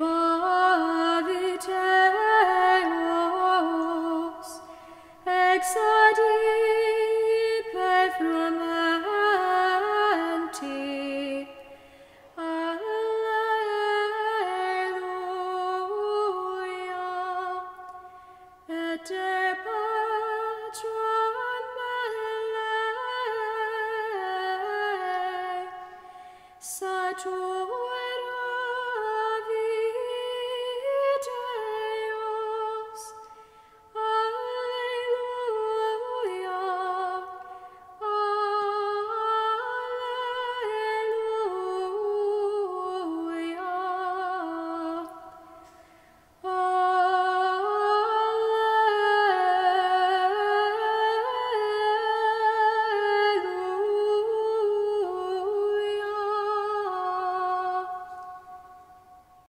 semper et